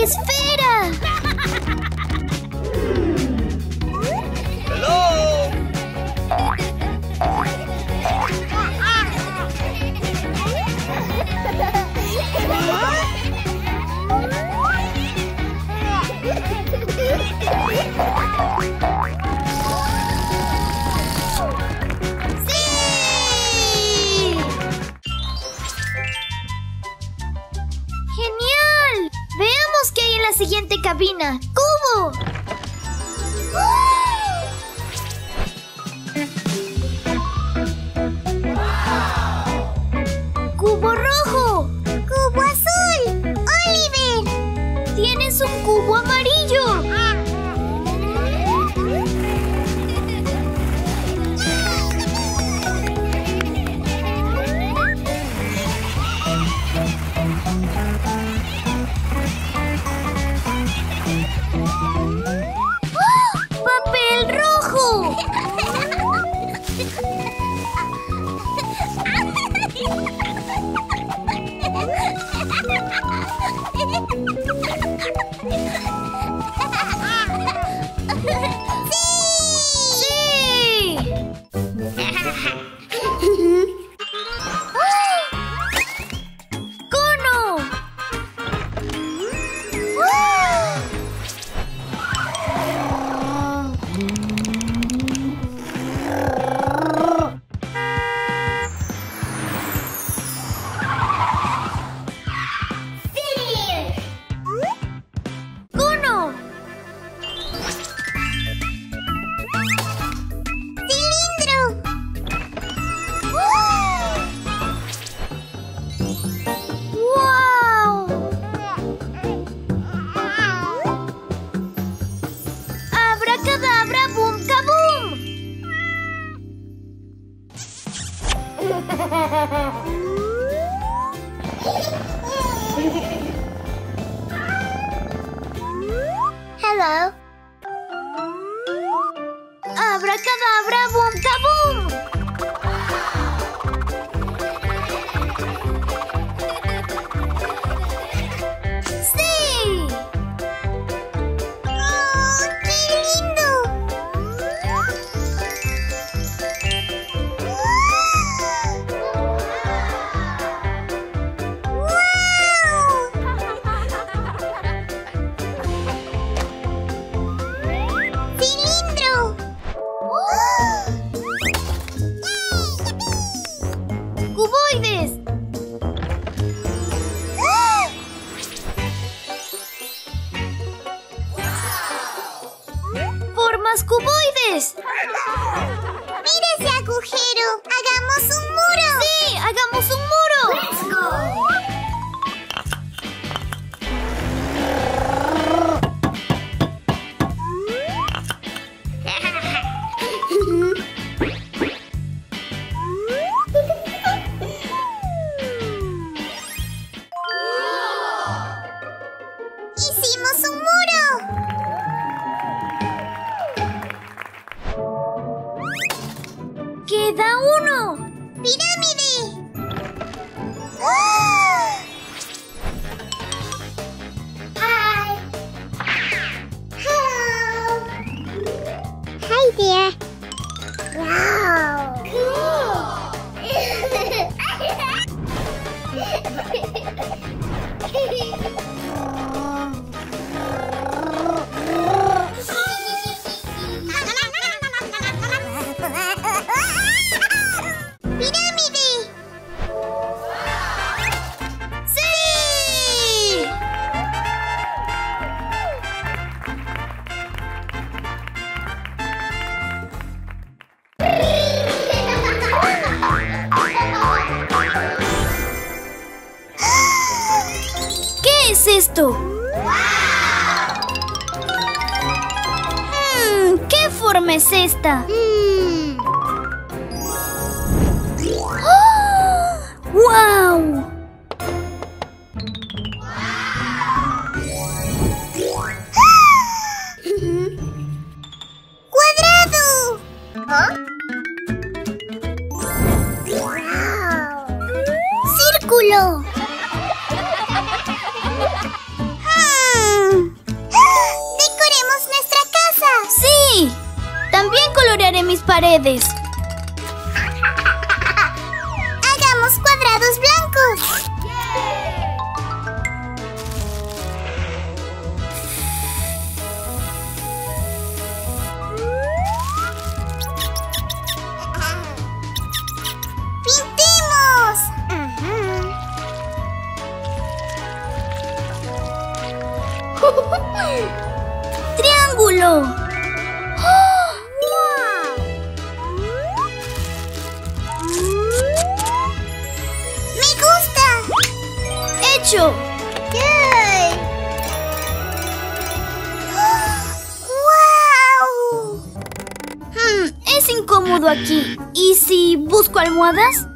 his face! cabina. Абракадабра, бум-кабум! Hello. Abracadabra, boom, kaboom! más cuboides. Hey. Wow. Cool. esto? Hmm, ¿Qué forma es esta? ¡Oh! Mm. ¡Wow! buy this ¡Hecho! ¡Yay! ¡Wow! Hmm, es incómodo aquí. ¿Y si busco almohadas?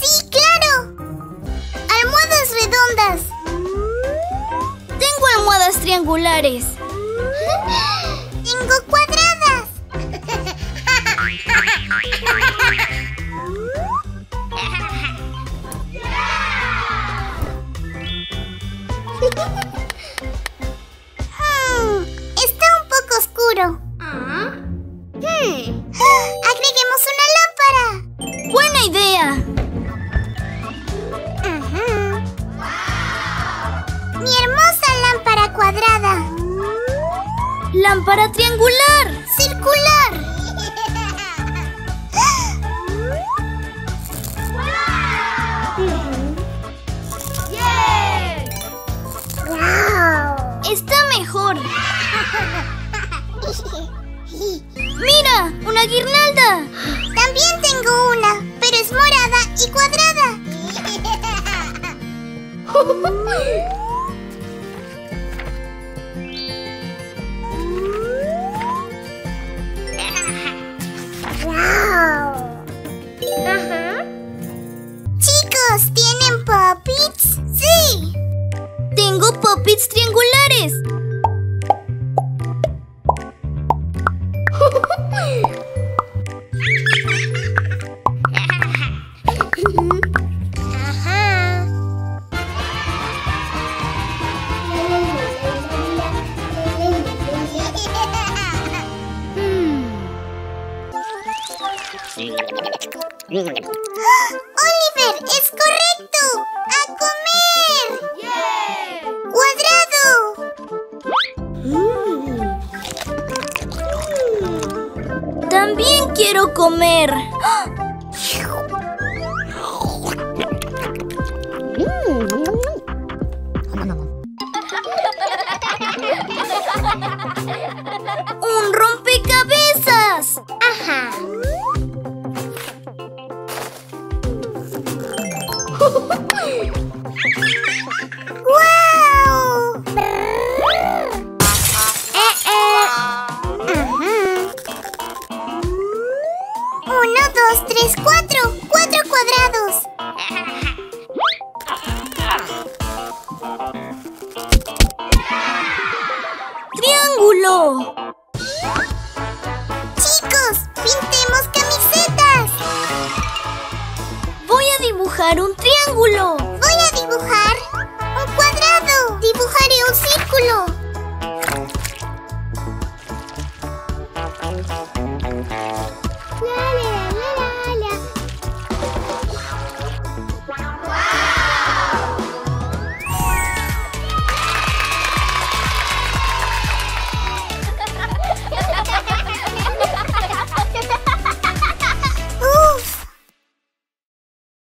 ¡Sí, claro! Almohadas redondas. Tengo almohadas triangulares. Tengo cuadradas. Hmm, está un poco oscuro. Hmm, agreguemos una lámpara. ¡Buena idea! Mi hermosa lámpara cuadrada. ¡Lámpara triangular! Circular. Mejor! ¡Mira! ¡Una guirnalda! También tengo una, pero es morada y cuadrada. Comer! ¡Un dibujar un triángulo. Voy a dibujar un cuadrado. Dibujaré un círculo.